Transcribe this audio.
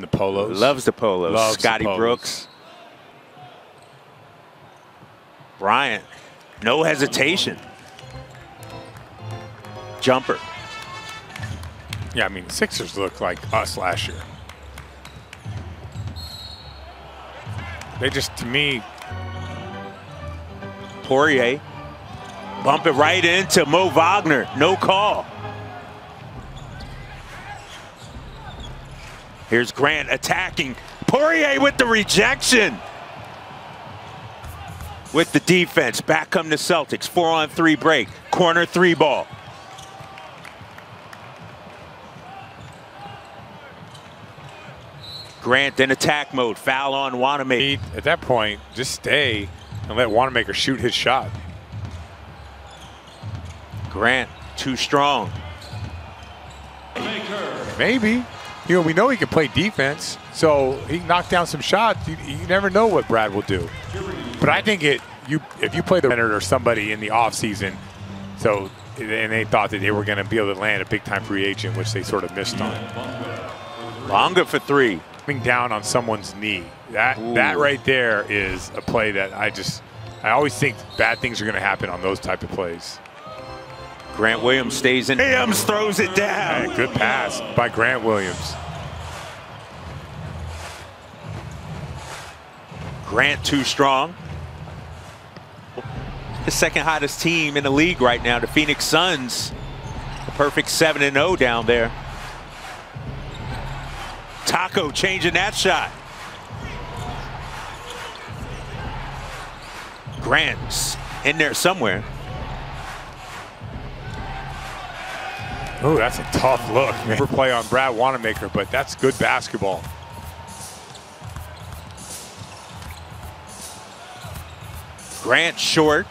The polos. Loves the polos. Loves the Scotty polos. Brooks. Bryant, no hesitation. Jumper. Yeah, I mean, the Sixers look like us last year. They just, to me, Poirier. Bump it right into Mo Wagner. No call. Here's Grant attacking. Poirier with the rejection. With the defense. Back come the Celtics. Four on three break. Corner three ball. Grant in attack mode. Foul on Wanamaker. at that point, just stay and let Wanamaker shoot his shot. Grant too strong. Maybe. You know, we know he can play defense, so he knocked down some shots. You, you never know what Brad will do. But I think it you if you play the Leonard or somebody in the offseason, so and they thought that they were going to be able to land a big time free agent, which they sort of missed on. Longer for three. Coming down on someone's knee. That Ooh. that right there is a play that I just I always think bad things are going to happen on those type of plays. Grant Williams stays in. Williams throws it down. Hey, good pass by Grant Williams. Grant too strong. The second hottest team in the league right now, the Phoenix Suns. A perfect 7 0 down there. Tacko changing that shot. Grant's in there somewhere. Oh, that's a tough look. For play on Brad Wanamaker, but that's good basketball. Grant short.